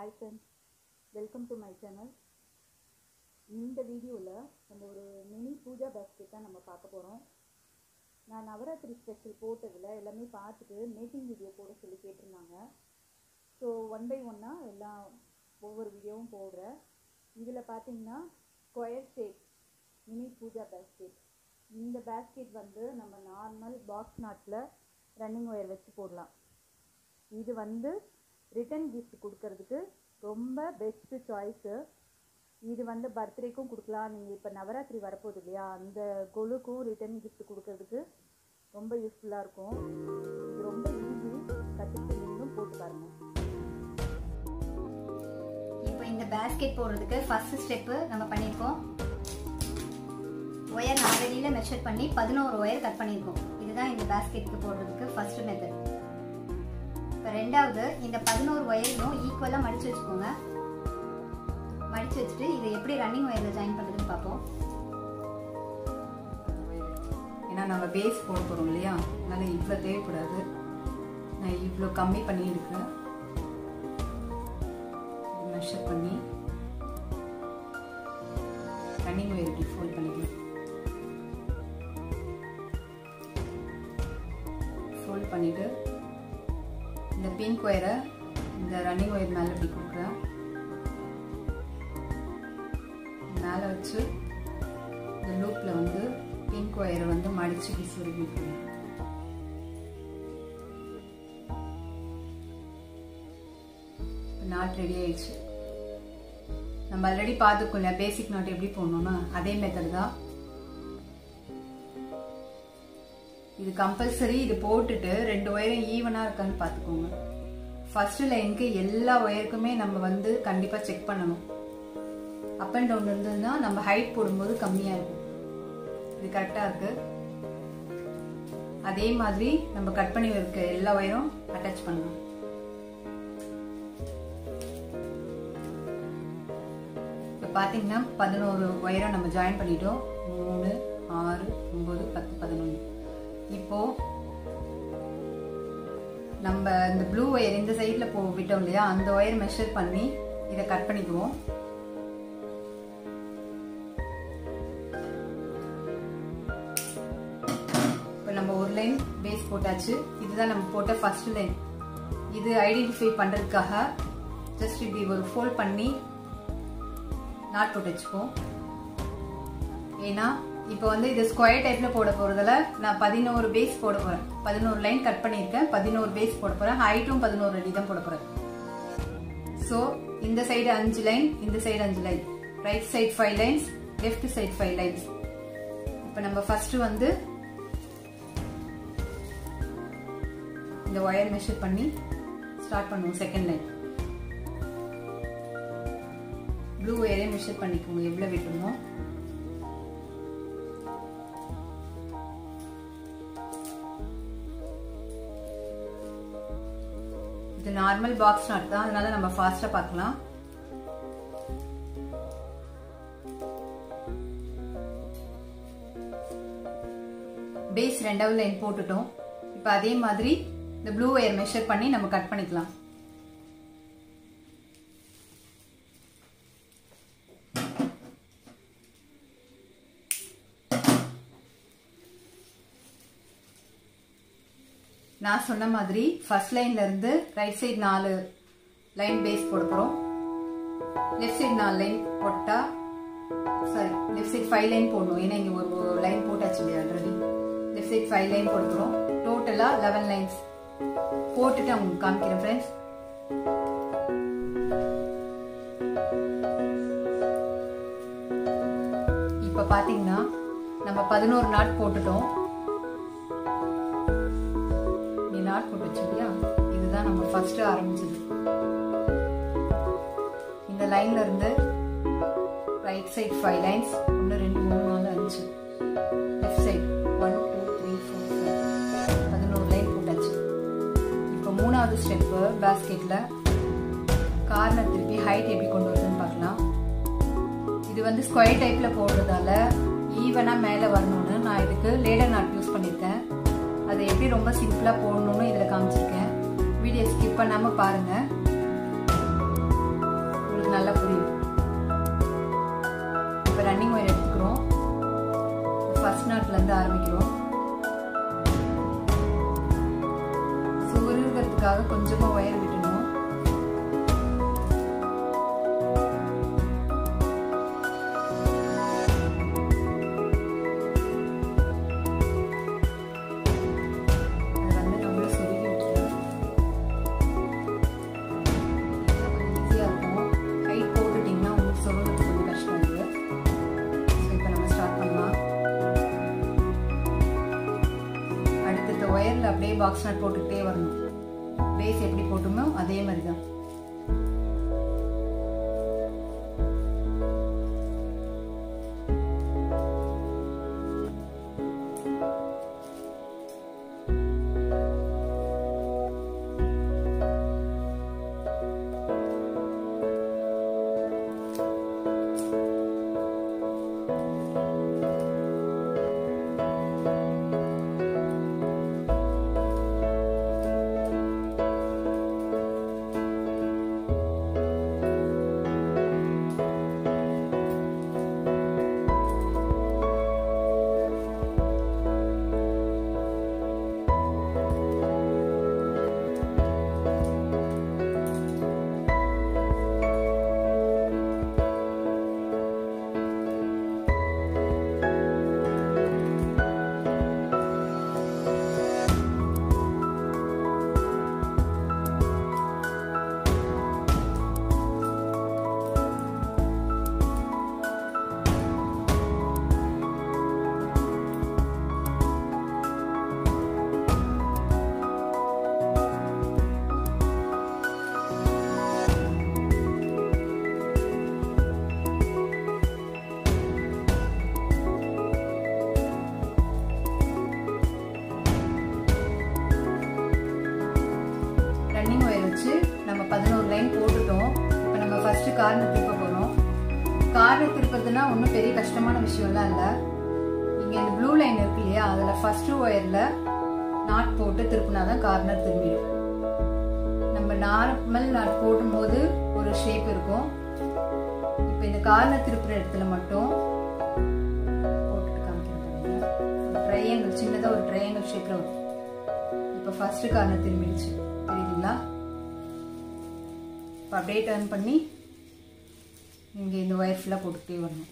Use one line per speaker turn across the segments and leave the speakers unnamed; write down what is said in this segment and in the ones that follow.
Hi friends welcome to my channel இந்த வீடியோவில் நம்ம ஒரு மினி பூஜா பேஸ்கெட் தான் நம்ம பார்க்க போகிறோம் நான் நவராத்திரி ஸ்பெஷல் போட்டதில் எல்லாமே பார்த்துட்டு மேக்கிங் வீடியோ போட சொல்லி கேட்டிருந்தாங்க. ஸோ ஒன் பை ஒன்னாக எல்லாம் ஒவ்வொரு வீடியோவும் போடுறேன். இதில் பார்த்தீங்கன்னா square shape mini puja basket இந்த பேஸ்கெட் வந்து நம்ம நார்மல் பாக்ஸ் நாட்டில் ரன்னிங் ஒயர் வச்சு போடலாம். இது வந்து ரிட்டன் கிஃப்ட் கொடுக்கறதுக்கு ரொம்ப பெஸ்ட்டு சாய்ஸு இது வந்து பர்த்டேக்கும் கொடுக்கலாம். நீங்கள் இப்போ நவராத்திரி வரப்போகுது இல்லையா? அந்த கொலுக்கும் ரிட்டன் கிஃப்ட் கொடுக்கறதுக்கு ரொம்ப யூஸ்ஃபுல்லாக இருக்கும். இது ரொம்ப ஈஸி கற்றுக்கிட்டு நீங்களும் போட்டு பாருங்கள்
இப்போ இந்த பேஸ்கெட் போடுறதுக்கு ஃபஸ்ட்டு ஸ்டெப்பு நம்ம பண்ணியிருக்கோம். ஒயர் நாலு மெஷர் பண்ணி பதினோரு ஒயர் கட் பண்ணியிருக்கோம். இதுதான் இந்த பேஸ்கெட்டுக்கு போடுறதுக்கு ஃபஸ்ட்டு மெத்தட் இப்போ ரெண்டாவது இந்த பதினோரு ஒயரையும் ஈக்குவலாக மடித்து வச்சுக்கோங்க. மடித்து வச்சுட்டு இதை எப்படி ரன்னிங் ஒயரில் ஜாயின் பண்ணுறதுன்னு பார்ப்போம்.
ஏன்னா நம்ம பேஸ் போட போகிறோம் இல்லையா? அதனால் இவ்வளோ தேவைப்படாது. நான் இவ்வளோ கம்மி பண்ணியிருக்கேன் மெஷர் பண்ணி ரன்னிங் ஒயர் இப்படி ஃபோல்ட் பண்ணிக்கலாம். ஃபோல்ட் பண்ணிவிட்டு பிங்க் ஒயரை இந்த ரன்னிங் ஒயர் மேலே இப்படி கொடுக்குறேன். மேலே வச்சு இந்த லூப்பில் வந்து பிங்க் ஒயரை வந்து மடிச்சு இப்படி நாட் ரெடி ஆயிடுச்சு. நம்ம ஆல்ரெடி பார்த்துக்கோங்க பேசிக் நாட் எப்படி போடணும்னா? அதே மெத்தட் தான். இது கம்பல்சரி இது போட்டுட்டு ரெண்டு ஒயரும் ஈவனாக இருக்கான்னு பார்த்துக்கோங்க. ஃபர்ஸ்ட் லைனுக்கு எல்லா ஒயருக்குமே நம்ம வந்து கண்டிப்பாக செக் பண்ணணும். அப் அண்ட் டவுன் இருந்ததுன்னா நம்ம ஹைட் போடும்போது கம்மியாக இருக்கும். இது கரெக்டாக இருக்கு. அதே மாதிரி நம்ம கட் பண்ணி இருக்க எல்லா ஒயரும் அட்டாச் பண்ணணும். இப்போ பார்த்தீங்கன்னா பதினோரு ஒயரை நம்ம ஜாயின் பண்ணிட்டோம். மூணு ஆறு ஒம்பது பத்து பதினொன்று இப்போது நம்ம இந்த ப்ளூ ஒயர் இந்த சைடில் போ விட்டோம் இல்லையா? அந்த ஒயர் மெஷர் பண்ணி இதை கட் பண்ணிக்குவோம். இப்போ நம்ம ஒரு லைன் பேஸ் போட்டாச்சு. இதுதான் நம்ம போட்ட ஃபர்ஸ்ட் லைன் இது ஐடென்டிஃபை பண்ணுறதுக்காக ஜஸ்ட் இப்படி ஒரு ஃபோல்ட் பண்ணி நாட் போட்டு வச்சுப்போம் ஏன்னா இப்போ வந்து இது ஸ்கொயர் டைப்பில் போட போகிறதுல நான் பதினோரு பேஸ் போட போகிறேன் பதினோரு லைன் கட் பண்ணியிருக்கேன். பதினோரு பேஸ் போட போகிறேன் ஹைட்டும் பதினோரு அடி தான் போட போகிறேன் ஸோ இந்த சைடு அஞ்சு லைன் இந்த சைடு அஞ்சு line right side five lines left side five lines இப்போ நம்ம ஃபஸ்ட்டு வந்து இந்த ஒயர் மெஷர் பண்ணி ஸ்டார்ட் பண்ணுவோம் செகண்ட் லைன் ப்ளூ ஒயரே மெஷர் பண்ணிக்கோங்க. எவ்வளோ விட்டுமோ இது நார்மல் பாக்ஸ் நாட் தான். அதனால நம்ம ஃபாஸ்ட்டாக பார்க்கலாம். பேஸ் ரெண்டாவது லைன் போட்டுட்டோம். இப்போ அதே மாதிரி இந்த ப்ளூ ஒயர் மெஷர் பண்ணி நம்ம கட் பண்ணிக்கலாம். நான் சொன்ன மாதிரி ஃபர்ஸ்ட் லைன்ல இருந்து ரைட் சைடு நாலு லைன் பேஸ் போட லெஃப்ட் சைடு நாலு லைன் போட்டா sorry left side five line போடணும். ஏன்னா இங்க ஒரு லைன் போட்டாச்சு இல்லையா already left side five line போடுறோம் டோட்டலாக டோட்டலா லெவன் லைன்ஸ் போட்டுட்டு அவங்க காமிக்கிறேன் ஃப்ரெண்ட்ஸ் இப்ப பாத்தீங்கன்னா நம்ம பதினோரு நாட் போட்டுட்டோம். நாட் போட்டு இதுதான் நம்ம ஃபர்ஸ்ட் ஆரம்பிச்சது. இந்த லைன்ல இருந்து ரைட் சைட் ஃபைவ் லைன்ஸ் ஒன்று ரெண்டு மூணு நாலு அஞ்சு. Left side one two three four five பதினோரு லைன் போட்டாச்சு. இப்போ மூணாவது ஸ்டெப்பு பேஸ்கெட்டில் கார்னர் திருப்பி ஹைட் எப்படி கொண்டு வருதுன்னு பார்க்கலாம். இது வந்து ஸ்கொயர் டைப்பில் போடுறதால ஈவனாக மேலே வரணும்னு நான் இதுக்கு லேடர் நாட் யூஸ் பண்ணியிருக்கேன். அதை எப்படி ரொம்ப சிம்பிளாக போடணும்னு இதில் காமிச்சிருக்கேன். வீடியோ ஸ்கிப் பண்ணாமல் பாருங்கள் உங்களுக்கு நல்லா புரியும். இப்போ ரன்னிங் ஒயர் எடுத்துக்கிறோம். ஃபர்ஸ்ட் நாட்லேருந்து ஆரம்பிக்கிறோம். சுருங்கிறதுக்காக கொஞ்சமாக ஒயர் நம்ம பதினோரு லைன் போட்டுட்டோம். இப்போ நம்ம ஃபஸ்ட்டு கார்னர் திருப்ப போகிறோம் கார்னர் திருப்பதுன்னா ஒன்றும் பெரிய கஷ்டமான விஷயம்லாம் இல்லை. இங்கே இந்த ப்ளூ லைன் இருக்கு இல்லையா? அதில் ஃபஸ்ட்டு ஒயரில் நாட் போட்டு திருப்பினா தான் கார்னர் திரும்பிடும். நம்ம நார்மல் நாட் போடும்போது ஒரு ஷேப் இருக்கும். இப்போ இந்த கார்னர் திருப்புற இடத்துல மட்டும் போட்டுட்டு காமிக்கிறேன் ட்ரையாங்கிள் சின்னதாக ஒரு ட்ரையாங்கிள் ஷேப்பில் வரும். இப்போ ஃபஸ்ட்டு கார்னர் திரும்பிடுச்சு. தெரியுதுங்களா இப்போ அப்படியே டர்ன் பண்ணி இங்கே இந்த ஒயர் ஃபுல்லாக போட்டுக்கிட்டே வரணும்.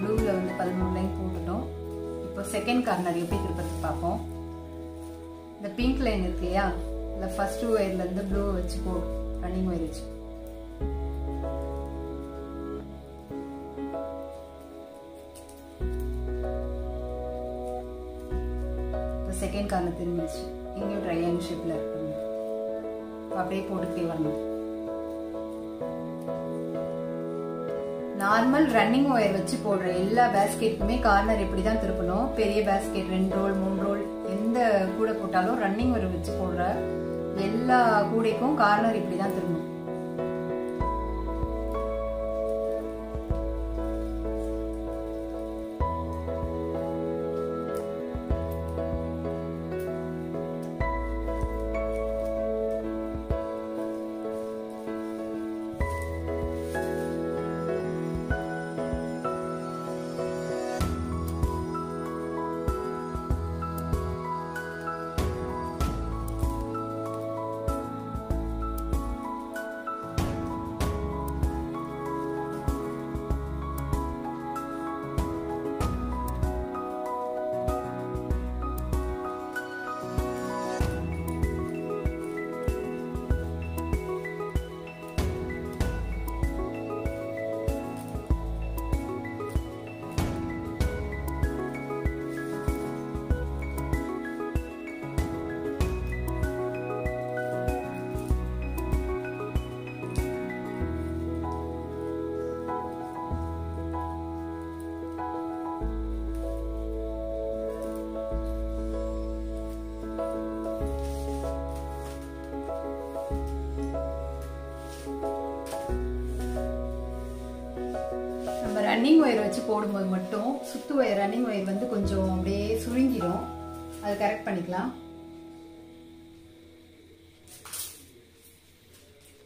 ப்ளூவில் வந்து பதிமூணு லைன் போட்டுட்டோம். இப்போ செகண்ட் கார்னர் எப்படி திருப்பறது பார்ப்போம். இந்த பிங்க் லைன் இருக்கு இல்லையா? இந்த ஃபர்ஸ்ட் ஒயர்லேருந்து ப்ளூ வச்சு போ ரன்னிங் ஒயர் வச்சு. இப்போ செகண்ட் கார்னர் திரும்பிடுச்சு. இங்கேயும் ட்ரையாங்கிள் ஷேப்பில் இருக்கு. இப்போ அப்படியே போட்டுக்கிட்டே வரணும். நார்மல் ரன்னிங் ஒயர் வச்சு போடுற எல்லா பேஸ்கெட்டுக்குமே கார்னர் இப்படி தான் திருப்பணும்? பெரிய பேஸ்கெட் ரெண்டு ரோல் மூணு ரோல் எந்த கூடை போட்டாலும் ரன்னிங் ஒயர் வச்சு போடுற எல்லா கூடைக்கும் கார்னர் இப்படி தான் திரும்பணும். போடும்போது மட்டும் சுத்து ஒயர் ரன்னிங் ஒயர் வந்து கொஞ்சம் அப்படியே சுருங்கிடும் அது கரெக்ட் பண்ணிக்கலாம்.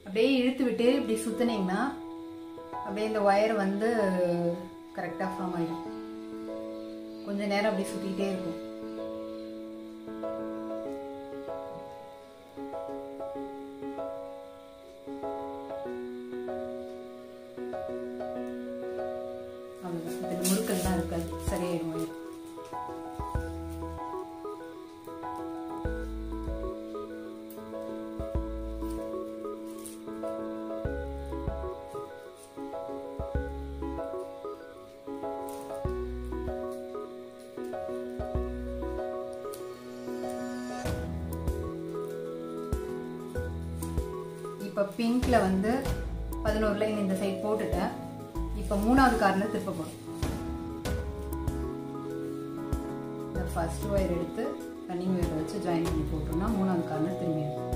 அப்படியே இழுத்து விட்டு இப்படி சுத்தினீங்கன்னா அப்படியே இந்த ஒயர் வந்து கரெக்டாக ஃபார்ம் ஆயிடும் கொஞ்ச நேரம் அப்படி சுத்திட்டே இருக்கும். இப்போ பிங்க்ல வந்து பதினோரு லைன் இந்த சைட் போட்டுட்டேன். இப்போ மூணாவது கார்னர் திருப்ப போகிறோம் இந்த ஃபர்ஸ்ட் ஒயர் எடுத்து ரன்னிங் ஒயர் வச்சு ஜாயின் பண்ணி போட்டோம்னா மூணாவது கார்னர் திரும்பி இருக்கும்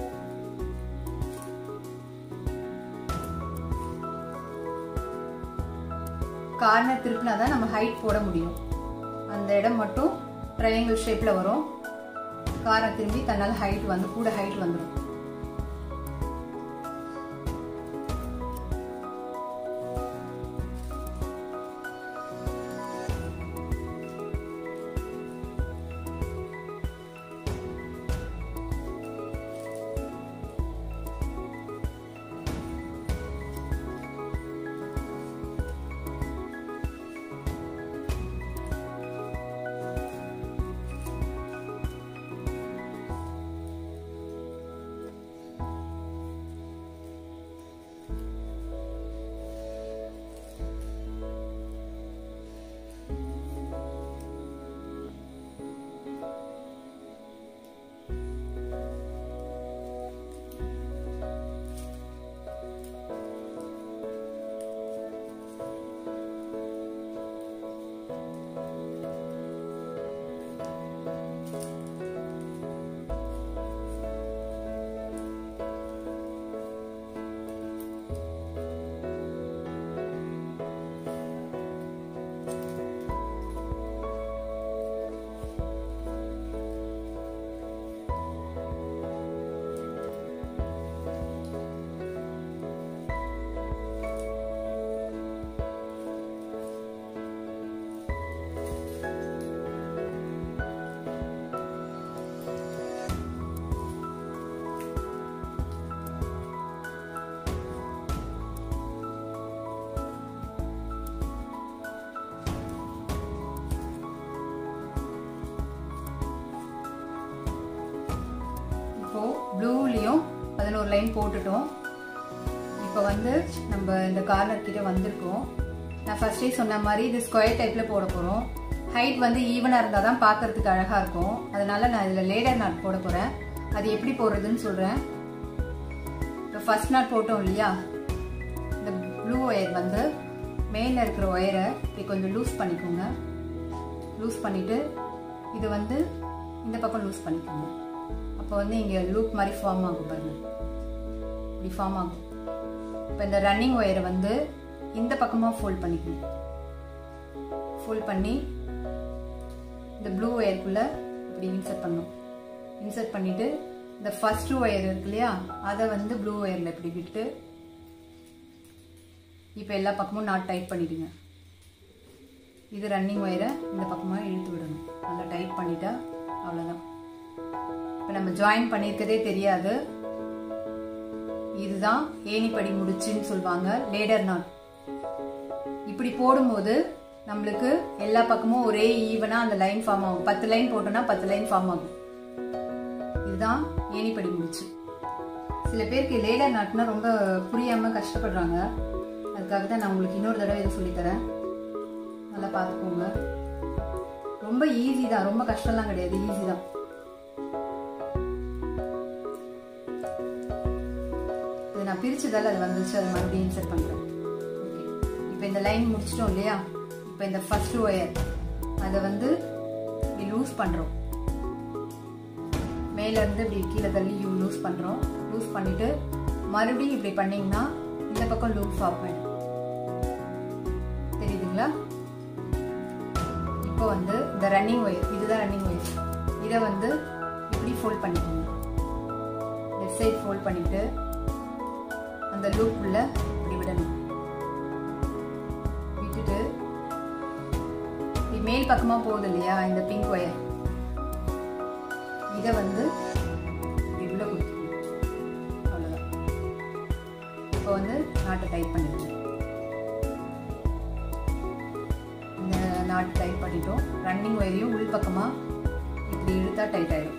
கார்னர் திருப்பினா தான் நம்ம ஹைட் போட முடியும். அந்த இடம் மட்டும் ட்ரையாங்கிள் ஷேப்பில் வரும். காரை திரும்பி தன்னால் ஹைட் வந்து கூட ஹைட் வந்துடும் ஒரு லைன் போட்டுட்டோம். இப்போ வந்து நம்ம இந்த கார்னர் கிட்ட வந்திருக்கோம். நான் ஃபர்ஸ்டே சொன்ன மாதிரி இது ஸ்கொயர் டைப்பில் போட போகிறோம் ஹைட் வந்து ஈவனாக இருந்தால் தான் பார்க்கறதுக்கு அழகாக இருக்கும். அதனால நான் இதில் லேடர் நாட் போட போகிறேன் அது எப்படி போடுறதுன்னு சொல்கிறேன் இப்போ ஃபர்ஸ்ட் நாட் போட்டோம் இல்லையா? இந்த ப்ளூ ஒயர் வந்து மேலே இருக்கிற ஒயரை இப்படி கொஞ்சம் லூஸ் பண்ணிக்கோங்க. லூஸ் பண்ணிவிட்டு இது வந்து இந்த பக்கம் லூஸ் பண்ணிக்கோங்க. அப்போ வந்து இங்கே லூப் மாதிரி ஃபார்ம் ஆகும் பாருங்கள் இப்படி ஃபார்ம் ஆகும் இப்போ இந்த ரன்னிங் ஒயரை வந்து இந்த பக்கமாக ஃபோல்ட் பண்ணிக்கணும். ஃபோல்ட் பண்ணி இந்த ப்ளூ ஒயருக்குள்ளே இப்படி இன்சர்ட் பண்ணணும். இன்சர்ட் பண்ணிவிட்டு இந்த ஃபர்ஸ்ட் ஒயர் இருக்கு இல்லையா? அதை வந்து ப்ளூ ஒயரில் இப்படி விட்டு இப்போ எல்லா பக்கமும் நாட் டைட் பண்ணிடுங்க. இது ரன்னிங் ஒயரை இந்த பக்கமாக இழுத்து விடணும். நல்லா டைட் பண்ணிட்டா அவ்வளோதான் இப்போ நம்ம ஜாயின் பண்ணியிருக்கதே தெரியாது. இதுதான் ஏணிப்படி முடிச்சுன்னு சொல்லுவாங்க லேடர் நாட் இப்படி போடும்போது நம்மளுக்கு எல்லா பக்கமும் ஒரே ஈவனா அந்த லைன் ஃபார்ம் ஆகும். பத்து லைன் போட்டோம்னா பத்து லைன் ஃபார்ம் ஆகும். இதுதான் ஏணிப்படி முடிச்சு. சில பேருக்கு லேடர் நாட்னா ரொம்ப புரியாம கஷ்டப்படுறாங்க. அதுக்காக தான் நான் உங்களுக்கு இன்னொரு தடவை இதை சொல்லித்தரேன் நல்லா பார்த்துக்கோங்க. ரொம்ப ஈஸி தான். ரொம்ப கஷ்டம்லாம் கிடையாது. ஈஸி தான். பிரிச்சதால அது வந்துச்சு அது மறுபடியும் இன்சர்ட் பண்ணுறேன் ஓகே இப்போ இந்த லைன் முடிச்சிட்டோம் இல்லையா? இப்போ இந்த ஃபர்ஸ்ட் ஒயர் அதை வந்து இப்படி லூஸ் பண்ணுறோம் மேலேருந்து இப்படி கீழே தள்ளி யூ லூஸ் பண்ணுறோம் லூஸ் பண்ணிவிட்டு மறுபடியும் இப்படி பண்ணிங்கன்னா இந்த பக்கம் லூப் ஃபார்ம் ஆகிடும் தெரியுதுங்களா? இப்போ வந்து இந்த ரன்னிங் ஒயர் இதுதான் ரன்னிங் ஒயர் இதை வந்து இப்படி ஃபோல்ட் பண்ணிக்கோங்க. லெஃப்ட் சைட் ஃபோல்ட் பண்ணிவிட்டு அந்த லூப் உள்ள இப்படி விடணும். விட்டுட்டு இப்படி மேல் பக்கமாக போகுது இல்லையா இந்த பிங்க் ஒயர் இதை வந்து இப்படி உள்ள கொடுத்துக்கணும். அவ்வளோதான் இப்போ வந்து நாட்டை டைப் பண்ணிடுவோம் இந்த நாட்டு டைப் பண்ணிட்டோம். ரன்னிங் ஒயரையும் உள் பக்கமாக இப்படி இழுத்தா டைட் ஆயிடும்.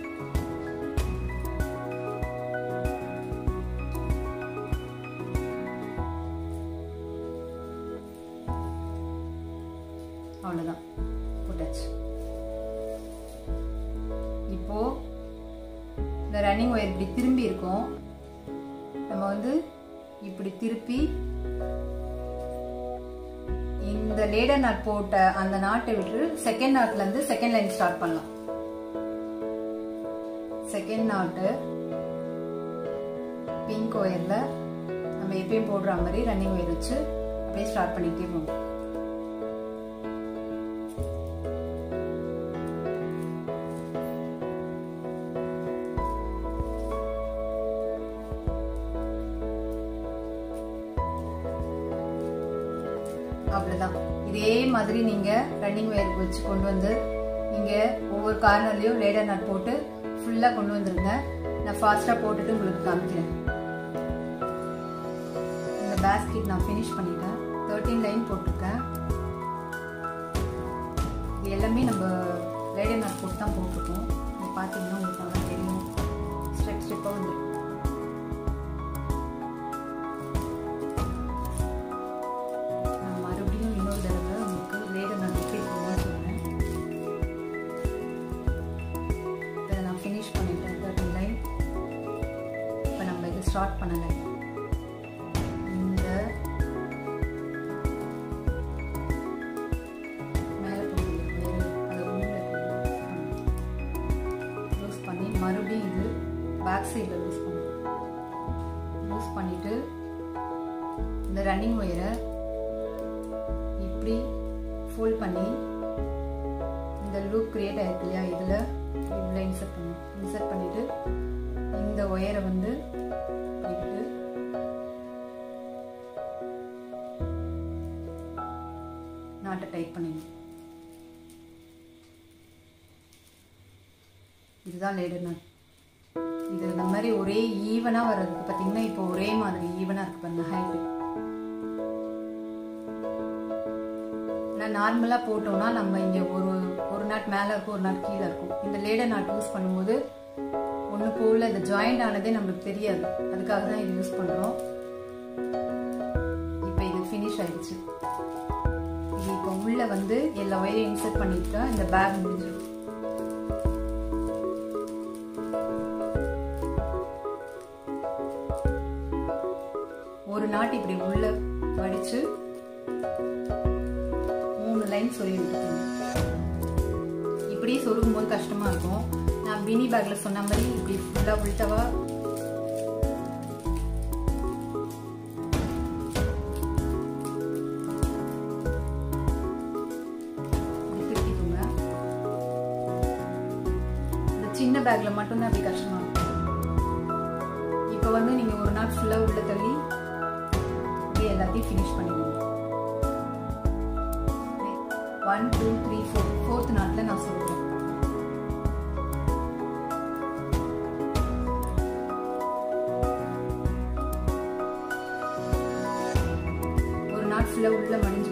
அவ்வளோதான் போட்டாச்சு. இப்போ இந்த ரன்னிங் ஒயர் இப்படி திரும்பி இருக்கும். நம்ம வந்து இப்படி திருப்பி இந்த லேடர் நாட் போட்ட அந்த நாட்டை விட்டு செகண்ட் நாட்ல இருந்து செகண்ட் லைன் ஸ்டார்ட் பண்ணலாம். செகண்ட் நாட்டு பிங்க் ஒயர்ல நம்ம எப்பயும் போடுற மாதிரி ரன்னிங் ஒயர் வச்சு அப்படியே ஸ்டார்ட் பண்ணிட்டே போகணும். அவ்வளோதான் இதே மாதிரி நீங்கள் ரன்னிங் வயர் வச்சு கொண்டு வந்து நீங்கள் ஒவ்வொரு கார்னர்லேயும் லேடர் நட் போட்டு ஃபுல்லாக கொண்டு வந்துருங்க. நான் ஃபாஸ்ட்டாக போட்டுட்டு உங்களுக்கு காமிக்கிறேன். இந்த பேஸ்கெட் நான் ஃபினிஷ் பண்ணிட்டேன். தேர்ட்டீன் லைன் போட்டிருக்கேன். இது எல்லாமே நம்ம லேடர் நட் போட்டு தான் போட்டிருக்கோம். பார்த்தீங்கன்னா உங்களுக்கு நல்லா தெரியும். ஸ்ட்ரெக் ஸ்ட்ரிப்பாக வந்துருக்கு ஸ்டார்ட் பண்ணலை. இந்த மேலே லூஸ் பண்ணி மறுபடியும் இது பேக் சைடில் லூஸ் பண்ணும் லூஸ் பண்ணிவிட்டு இந்த ரன்னிங் ஒயர் பண்ணிடணும் இதுதான் லேடர் நாள். இது இந்த மாதிரி ஒரே ஈவனாக வர்றதுக்கு பார்த்தீங்கன்னா இப்போ ஒரே மாதிரி ஈவனாக இருக்கு பாருங்க ஹைட்டு ஆனால் நார்மலாக போட்டோம்னா நம்ம இங்கே ஒரு ஒரு நாட் மேலே இருக்கும் ஒரு நாட் கீழே இருக்கும். இந்த லேடர் நாட் யூஸ் பண்ணும்போது ஒன்று போல் இந்த ஜாயிண்ட் ஆனதே நம்மளுக்கு தெரியாது. அதுக்காக தான் இது யூஸ் பண்ணுறோம் இப்போ இது ஃபினிஷ் ஆயிடுச்சு. இப்போ உள்ளே வந்து எல்லா ஒயரையும் இன்சர்ட் பண்ணிட்டா இந்த பேக் முடிஞ்சிடும். ஒரு நாட்டு இப்படி உள்ள வடிச்சு லைன் சொல்லி விட்டுக்கோங்க. இப்படியே சொருகும் போது கஷ்டமாக இருக்கும். நான் பினி பேக்கில் சொன்ன மாதிரி இப்படி ஃபுல்லாக உள்டவா பேக்கில் மட்டும்தான் அப்படி கஷ்டமாக இருக்கும். இப்போ வந்து நீங்கள் ஒரு நாள் ஃபுல்லாக உள்ள தள்ளி அப்படியே எல்லாத்தையும் ஃபினிஷ் பண்ணிடுங்க. One two three four fourth நாட்டில் நான் சொல்கிறேன் ஒரு நாள் ஃபுல்லாக உள்ள மடிஞ்சு